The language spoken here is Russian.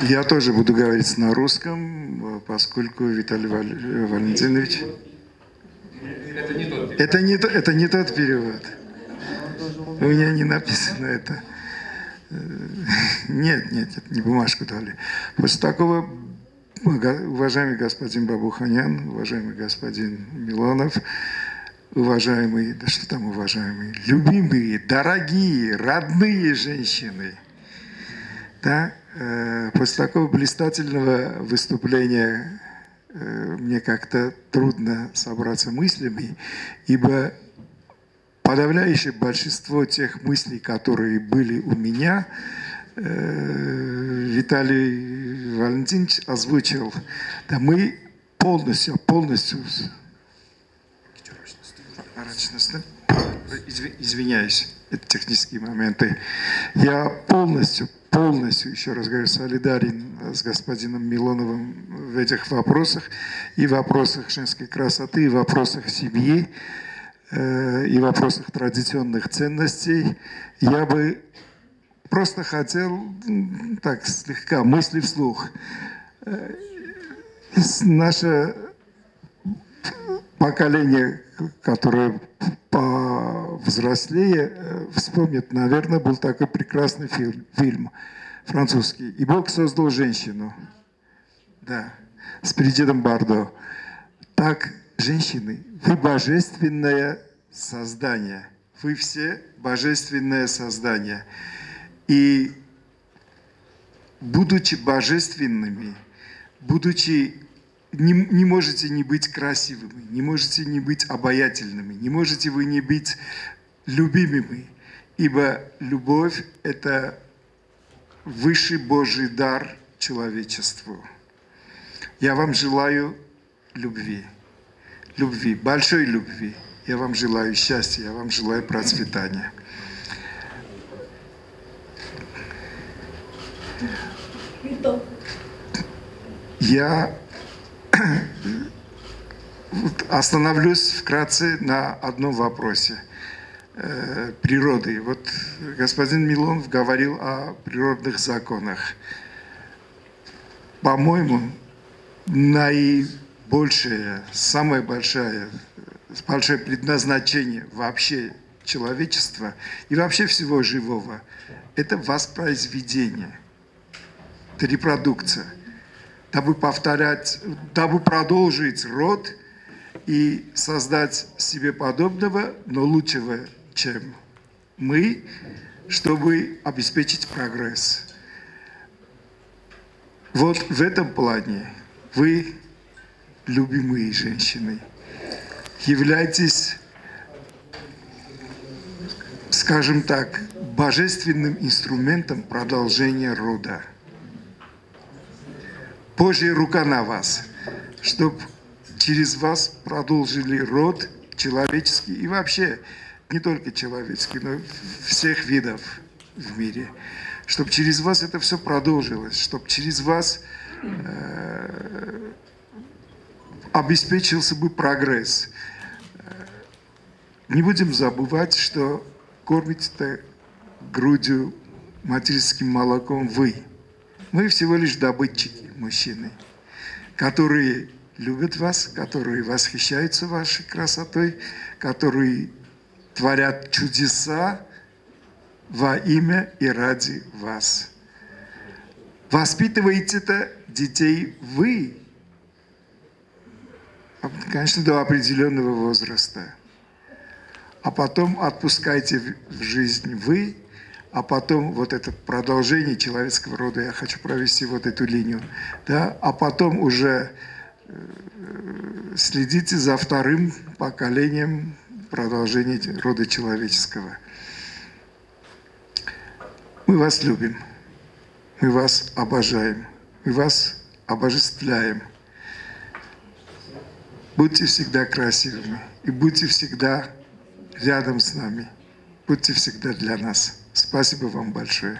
Я тоже буду говорить на русском, поскольку Виталий Вал- Валентинович... Это не тот перевод. Это не, то- это не тот перевод. У меня не написано это. Э, Нет, нет, это не бумажку дали. После такого, уважаемый господин Бабуханян, уважаемый господин Милонов, уважаемые, да что там уважаемые, любимые, дорогие, родные женщины, да, после такого блистательного выступления э, мне как-то трудно собраться мыслями, ибо подавляющее большинство тех мыслей, которые были у меня, э, Виталий Валентинович озвучил. Да мы полностью, полностью... Извиняюсь, это технические моменты. Я полностью, полностью, еще раз говорю, солидарен с господином Милоновым в этих вопросах, и в вопросах женской красоты, и в вопросах семьи, э, и в вопросах традиционных ценностей. Я бы просто хотел, так, слегка, мысли вслух. Э, Наше поколение, которое повзрослее, э, вспомнит, наверное, был такой прекрасный фильм, фильм французский. «И Бог создал женщину». Да, с президентом Бардо. Так, женщины, вы божественное создание. Вы все божественное создание. И будучи божественными, будучи не, не можете не быть красивыми, не можете не быть обаятельными, не можете вы не быть любимыми, ибо любовь – это высший Божий дар человечеству. Я вам желаю любви, любви, большой любви. Я вам желаю счастья, я вам желаю процветания. Я остановлюсь вкратце на одном вопросе э, природы. Вот господин Милонов говорил о природных законах. По-моему, наибольшее, самое большое, большое предназначение вообще человечества и вообще всего живого – это воспроизведение, это репродукция дабы повторять, дабы продолжить род и создать себе подобного, но лучшего, чем мы, чтобы обеспечить прогресс. Вот в этом плане вы, любимые женщины, являетесь, скажем так, божественным инструментом продолжения рода. Божья рука на вас, чтобы через вас продолжили род человеческий и вообще не только человеческий, но всех видов в мире. Чтобы через вас это все продолжилось, чтобы через вас э, обеспечился бы прогресс. Э, Не будем забывать, что кормите грудью материнским молоком вы. Мы всего лишь добытчики, мужчины, которые любят вас, которые восхищаются вашей красотой, которые творят чудеса во имя и ради вас. Воспитываете-то детей вы, конечно, до определенного возраста. А потом отпускайте в жизнь вы, а потом вот это продолжение человеческого рода, я хочу провести вот эту линию, да, а потом уже э, следите за вторым поколением продолжения рода человеческого. Мы вас любим, мы вас обожаем, мы вас обожествляем. Будьте всегда красивыми и будьте всегда рядом с нами. Будьте всегда для нас. Спасибо вам большое.